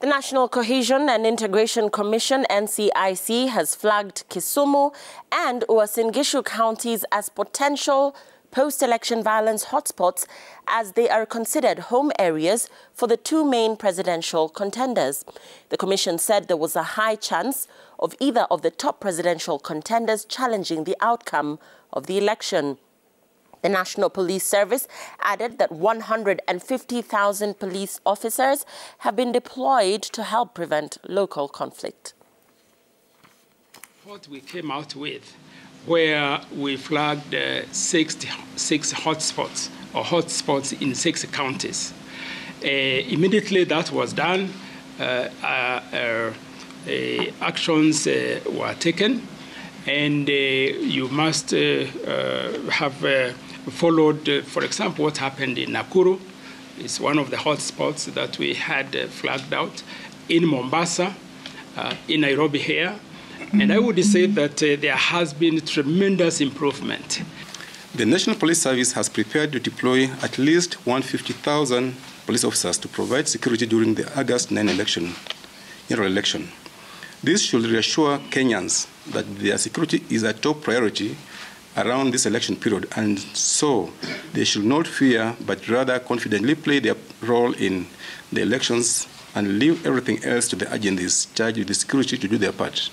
The National Cohesion and Integration Commission, NCIC, has flagged Kisumu and Uasin Gishu counties as potential post-election violence hotspots as they are considered home areas for the two main presidential contenders. The commission said there was a high chance of either of the top presidential contenders challenging the outcome of the election. The National Police Service added that 150,000 police officers have been deployed to help prevent local conflict. What we came out with, where we flagged uh, six, six hotspots or hotspots in six counties. Uh, immediately that was done, uh, uh, uh actions uh, were taken, and you must have followed, uh, for example, what happened in Nakuru. It's one of the hotspots that we had uh, flagged out in Mombasa, uh, in Nairobi here. And I would say that uh, there has been tremendous improvement. The National Police Service has prepared to deploy at least 150,000 police officers to provide security during the August 9 election, general election. This should reassure Kenyans that their security is a top priority around this election period, and so they should not fear, but rather confidently play their role in the elections and leave everything else to the agencies charged with the security to do their part.